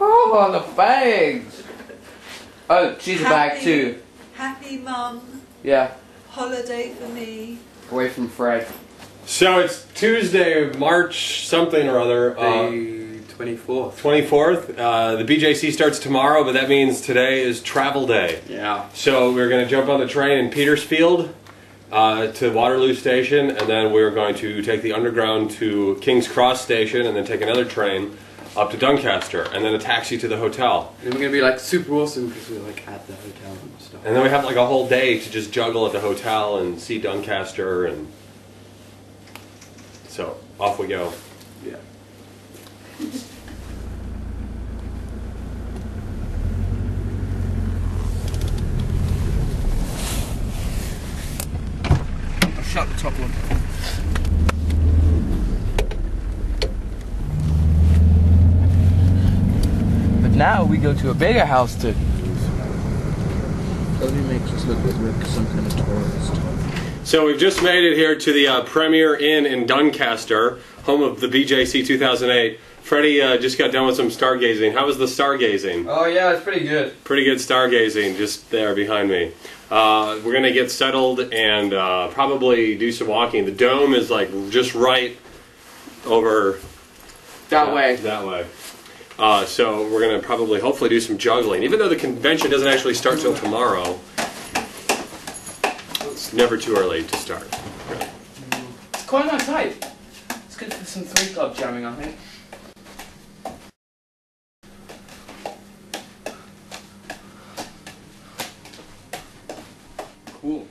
Oh, the bags. Oh, she's a bag too. Happy mum, Yeah, holiday for me. away from Fred. So it's Tuesday, March something or other. Uh, The 24th. 24th. Uh, the BJC starts tomorrow, but that means today is travel day. Yeah. So we're going to jump on the train in Petersfield uh, to Waterloo Station, and then we're going to take the underground to King's Cross Station, and then take another train up to Doncaster, and then a taxi to the hotel. And we're gonna be like super awesome because we're like at the hotel and stuff. And then we have like a whole day to just juggle at the hotel and see Doncaster, and so off we go. yeah. I'll shut the top one. Now we go to a bigger house to. Totally makes us look like we're some kind of tourist. So we've just made it here to the uh, Premier Inn in Doncaster, home of the BJC 2008. Freddy uh, just got done with some stargazing. How was the stargazing? Oh yeah, it's pretty good. Pretty good stargazing, just there behind me. Uh, we're gonna get settled and uh, probably do some walking. The dome is like just right over That way. That way. Uh, so we're going to probably, hopefully, do some juggling. Even though the convention doesn't actually start till tomorrow, it's never too early to start. It's quite a nice night. It's good for some three club jamming, I think. Cool.